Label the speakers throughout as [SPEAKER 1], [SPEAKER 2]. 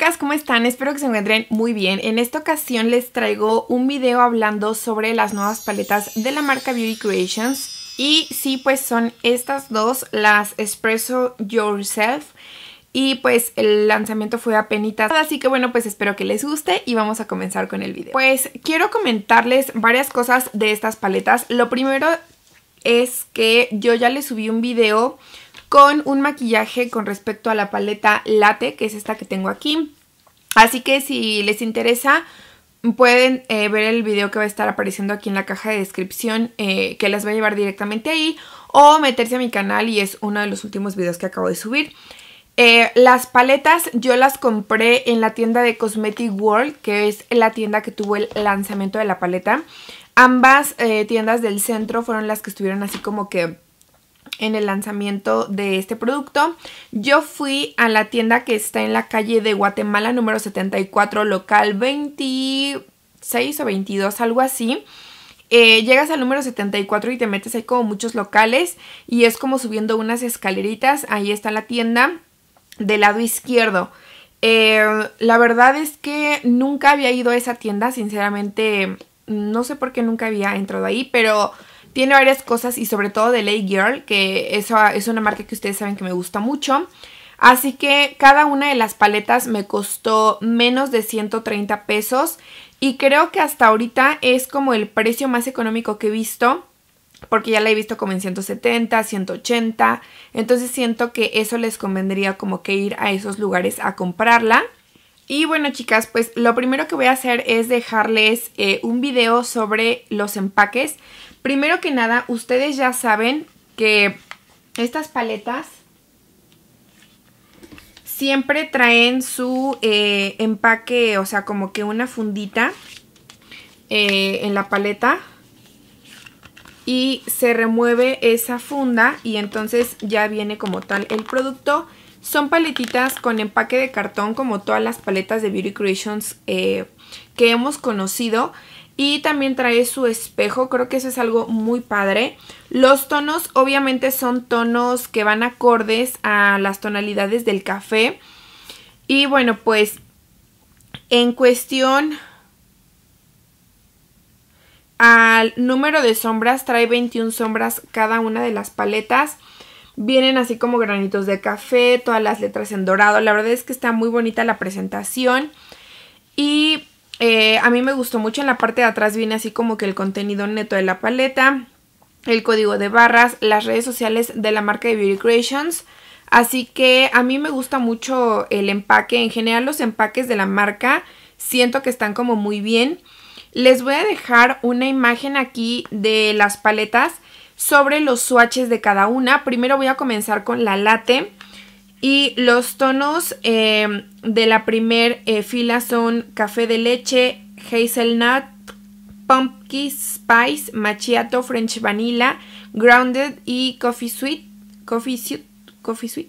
[SPEAKER 1] chicas, ¿cómo están? Espero que se encuentren muy bien. En esta ocasión les traigo un video hablando sobre las nuevas paletas de la marca Beauty Creations. Y sí, pues son estas dos, las Espresso Yourself. Y pues el lanzamiento fue a penitas, así que bueno, pues espero que les guste y vamos a comenzar con el video. Pues quiero comentarles varias cosas de estas paletas. Lo primero es que yo ya les subí un video con un maquillaje con respecto a la paleta Latte, que es esta que tengo aquí. Así que si les interesa, pueden eh, ver el video que va a estar apareciendo aquí en la caja de descripción, eh, que las va a llevar directamente ahí, o meterse a mi canal y es uno de los últimos videos que acabo de subir. Eh, las paletas yo las compré en la tienda de Cosmetic World, que es la tienda que tuvo el lanzamiento de la paleta. Ambas tiendas del centro fueron las que estuvieron así como que en el lanzamiento de este producto. Yo fui a la tienda que está en la calle de Guatemala número 74, local 26 o 22, algo así. Eh, llegas al número 74 y te metes ahí como muchos locales y es como subiendo unas escaleritas. Ahí está la tienda del lado izquierdo. Eh, la verdad es que nunca había ido a esa tienda, sinceramente no sé por qué nunca había entrado ahí, pero tiene varias cosas y sobre todo de Lay Girl, que eso es una marca que ustedes saben que me gusta mucho. Así que cada una de las paletas me costó menos de 130 pesos y creo que hasta ahorita es como el precio más económico que he visto porque ya la he visto como en 170, 180, entonces siento que eso les convendría como que ir a esos lugares a comprarla. Y bueno chicas, pues lo primero que voy a hacer es dejarles eh, un video sobre los empaques Primero que nada, ustedes ya saben que estas paletas siempre traen su eh, empaque, o sea, como que una fundita eh, en la paleta y se remueve esa funda y entonces ya viene como tal el producto. Son paletitas con empaque de cartón como todas las paletas de Beauty Creations eh, que hemos conocido. Y también trae su espejo, creo que eso es algo muy padre. Los tonos obviamente son tonos que van acordes a las tonalidades del café. Y bueno, pues en cuestión al número de sombras, trae 21 sombras cada una de las paletas. Vienen así como granitos de café, todas las letras en dorado. La verdad es que está muy bonita la presentación. Y eh, a mí me gustó mucho, en la parte de atrás viene así como que el contenido neto de la paleta, el código de barras, las redes sociales de la marca de Beauty Creations. Así que a mí me gusta mucho el empaque, en general los empaques de la marca siento que están como muy bien. Les voy a dejar una imagen aquí de las paletas sobre los swatches de cada una. Primero voy a comenzar con la latte. Y los tonos eh, de la primer eh, fila son café de leche, hazelnut, pumpkin spice, macchiato, french vanilla, grounded y coffee sweet. Coffee sweet. Coffee sweet.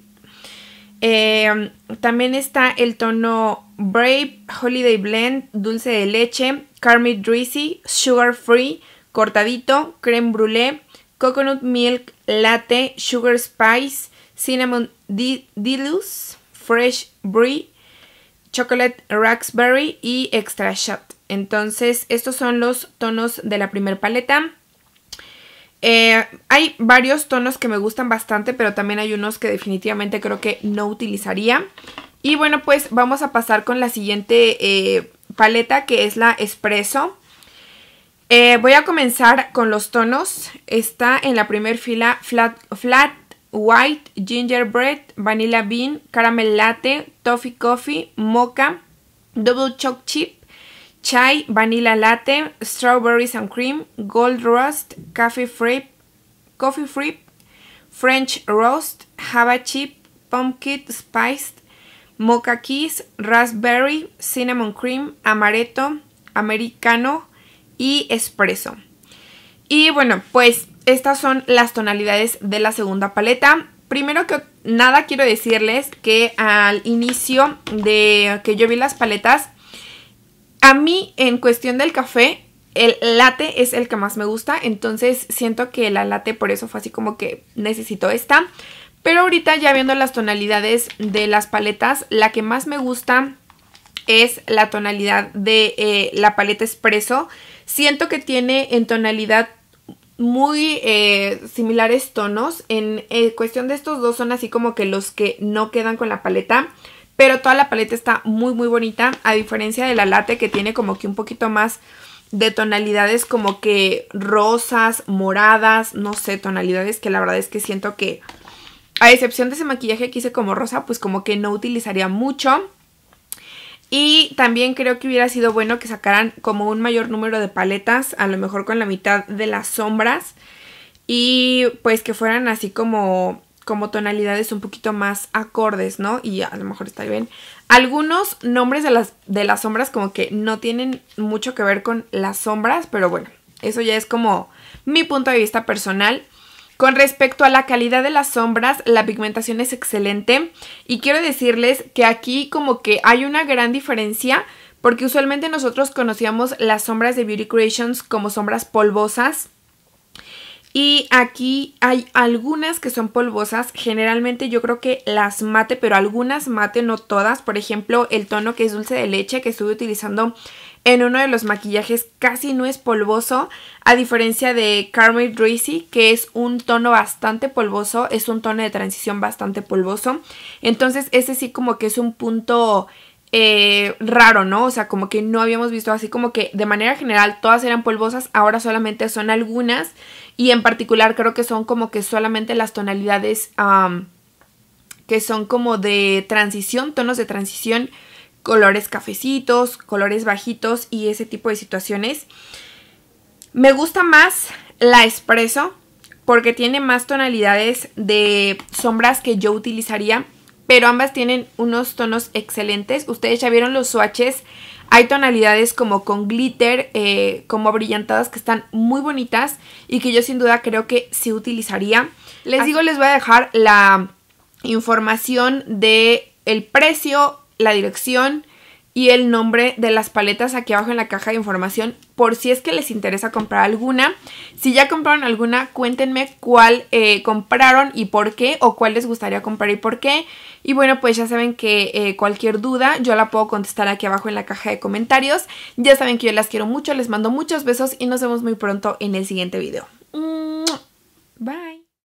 [SPEAKER 1] Eh, también está el tono Brave, Holiday Blend, dulce de leche, caramel Drizzy, Sugar Free, cortadito, creme brulee, coconut milk, latte, sugar spice, cinnamon Dilus, Fresh Brie, Chocolate Raspberry y Extra Shot. Entonces, estos son los tonos de la primer paleta. Eh, hay varios tonos que me gustan bastante, pero también hay unos que definitivamente creo que no utilizaría. Y bueno, pues vamos a pasar con la siguiente eh, paleta, que es la Espresso. Eh, voy a comenzar con los tonos. Está en la primera fila Flat, flat white, gingerbread, vanilla bean, caramel latte, toffee coffee, mocha, double choc chip, chai, vanilla latte, strawberries and cream, gold rust, coffee free, coffee free, French roast, java chip, pumpkin spiced, mocha kiss, raspberry, cinnamon cream, amaretto, americano y espresso. Y bueno, pues estas son las tonalidades de la segunda paleta. Primero que nada quiero decirles que al inicio de que yo vi las paletas, a mí en cuestión del café, el latte es el que más me gusta, entonces siento que la latte por eso fue así como que necesito esta. Pero ahorita ya viendo las tonalidades de las paletas, la que más me gusta es la tonalidad de eh, la paleta espresso. Siento que tiene en tonalidad muy eh, similares tonos. En eh, cuestión de estos dos son así como que los que no quedan con la paleta. Pero toda la paleta está muy muy bonita. A diferencia de la latte que tiene como que un poquito más de tonalidades como que rosas, moradas, no sé, tonalidades que la verdad es que siento que a excepción de ese maquillaje que hice como rosa, pues como que no utilizaría mucho. Y también creo que hubiera sido bueno que sacaran como un mayor número de paletas, a lo mejor con la mitad de las sombras. Y pues que fueran así como, como tonalidades un poquito más acordes, ¿no? Y a lo mejor está bien. Algunos nombres de las, de las sombras como que no tienen mucho que ver con las sombras, pero bueno, eso ya es como mi punto de vista personal. Con respecto a la calidad de las sombras, la pigmentación es excelente. Y quiero decirles que aquí como que hay una gran diferencia porque usualmente nosotros conocíamos las sombras de Beauty Creations como sombras polvosas. Y aquí hay algunas que son polvosas, generalmente yo creo que las mate, pero algunas mate, no todas. Por ejemplo, el tono que es dulce de leche que estuve utilizando en uno de los maquillajes casi no es polvoso, a diferencia de Carmel Dracy, que es un tono bastante polvoso, es un tono de transición bastante polvoso. Entonces ese sí como que es un punto eh, raro, ¿no? O sea, como que no habíamos visto así como que de manera general todas eran polvosas, ahora solamente son algunas y en particular creo que son como que solamente las tonalidades que son como de transición, tonos de transición, colores cafecitos, colores bajitos y ese tipo de situaciones. Me gusta más la espresso porque tiene más tonalidades de sombras que yo utilizaría pero ambas tienen unos tonos excelentes. Ustedes ya vieron los swatches. Hay tonalidades como con glitter, eh, como brillantadas que están muy bonitas y que yo sin duda creo que sí utilizaría. Les digo, les voy a dejar la información de el precio, la dirección y el nombre de las paletas aquí abajo en la caja de información por si es que les interesa comprar alguna. Si ya compraron alguna, cuéntenme cuál eh, compraron y por qué o cuál les gustaría comprar y por qué. Y bueno, pues ya saben que eh, cualquier duda yo la puedo contestar aquí abajo en la caja de comentarios. Ya saben que yo las quiero mucho, les mando muchos besos y nos vemos muy pronto en el siguiente video. Bye.